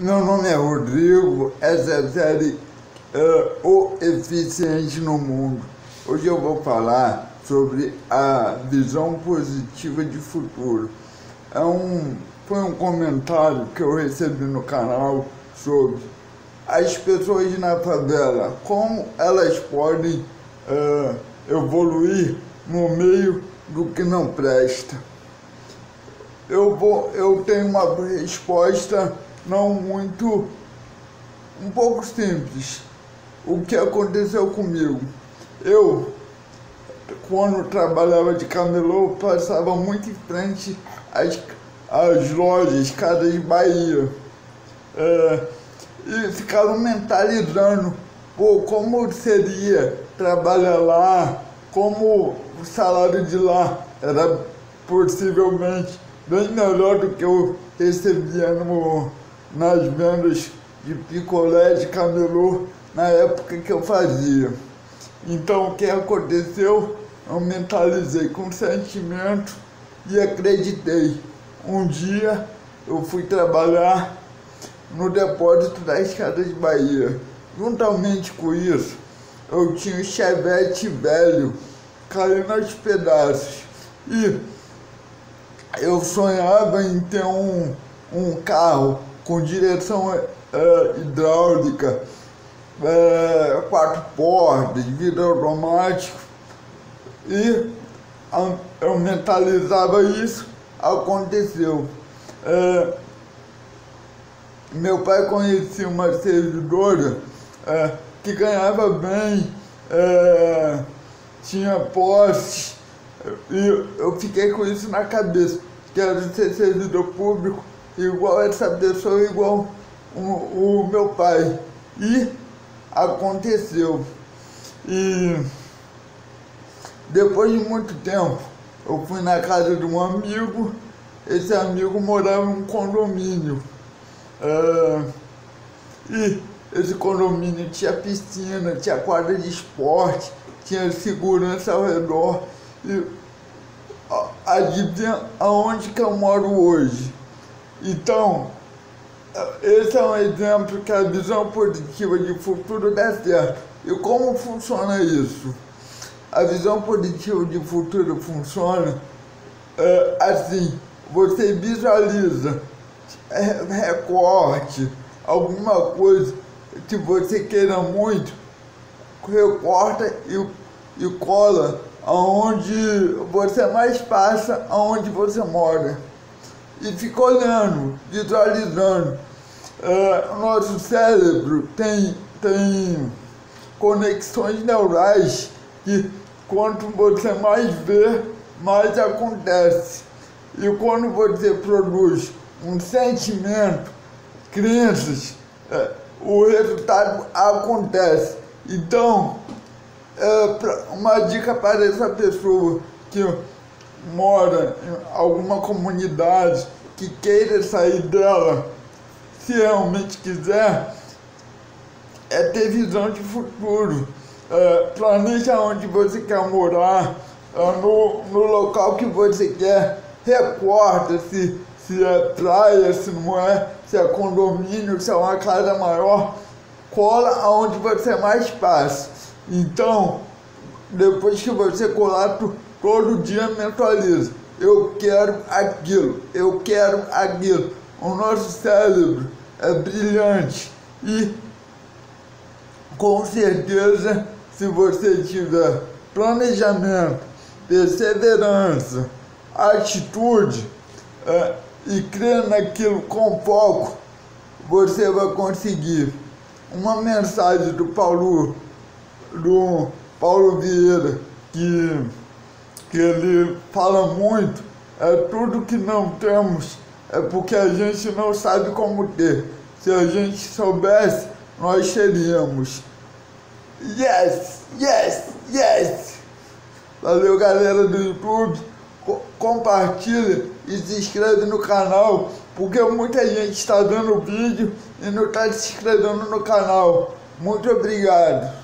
Meu nome é Rodrigo, essa é a série uh, O Eficiente no Mundo. Hoje eu vou falar sobre a visão positiva de futuro. É um, foi um comentário que eu recebi no canal sobre as pessoas na favela, como elas podem uh, evoluir no meio do que não presta. Eu, vou, eu tenho uma resposta não muito, um pouco simples. O que aconteceu comigo? Eu, quando trabalhava de camelô, passava muito em frente às, às lojas, casas de Bahia. É, e ficava mentalizando, pô, como seria trabalhar lá, como o salário de lá era possivelmente bem melhor do que eu recebia no, nas vendas de picolé, de camelô, na época que eu fazia. Então, o que aconteceu? Eu mentalizei com sentimento e acreditei. Um dia eu fui trabalhar no depósito da Escada de Bahia. Juntamente com isso, eu tinha um chevette velho caindo aos pedaços. E eu sonhava em ter um, um carro com direção é, hidráulica, é, quatro portas, vidro automático, e eu mentalizava isso, aconteceu. É, meu pai conhecia uma servidora é, que ganhava bem, é, tinha posse, e eu fiquei com isso na cabeça, quero ser servidor público igual essa pessoa, igual o, o meu pai. E aconteceu. E depois de muito tempo, eu fui na casa de um amigo, esse amigo morava em um condomínio. Uh, e esse condomínio tinha piscina, tinha quadra de esporte, tinha segurança ao redor. E adivinha aonde que eu moro hoje? Então, esse é um exemplo que a visão positiva de futuro dá certo. E como funciona isso? A visão positiva de futuro funciona é, assim, você visualiza é, recorte, alguma coisa que você queira muito, recorta e, e cola aonde você mais passa, aonde você mora e fica olhando, visualizando. É, nosso cérebro tem, tem conexões neurais que quanto você mais vê, mais acontece. E quando você produz um sentimento, crenças, é, o resultado acontece. Então, é, uma dica para essa pessoa que mora em alguma comunidade que queira sair dela, se realmente quiser, é ter visão de futuro. É, planeja onde você quer morar, é, no, no local que você quer, recorta se, se é praia, se não é, se é condomínio, se é uma casa maior, cola aonde você mais passa. Então, depois que você colar, tu, todo dia mentaliza. Eu quero aquilo, eu quero aquilo. O nosso cérebro é brilhante e com certeza se você tiver planejamento, perseverança, atitude é, e crer naquilo com foco, você vai conseguir. Uma mensagem do Paulo, do Paulo Vieira, que que ele fala muito, é tudo que não temos é porque a gente não sabe como ter. Se a gente soubesse, nós teríamos. Yes, yes, yes! Valeu galera do YouTube, Co compartilha e se inscreve no canal, porque muita gente está dando vídeo e não está se inscrevendo no canal. Muito obrigado!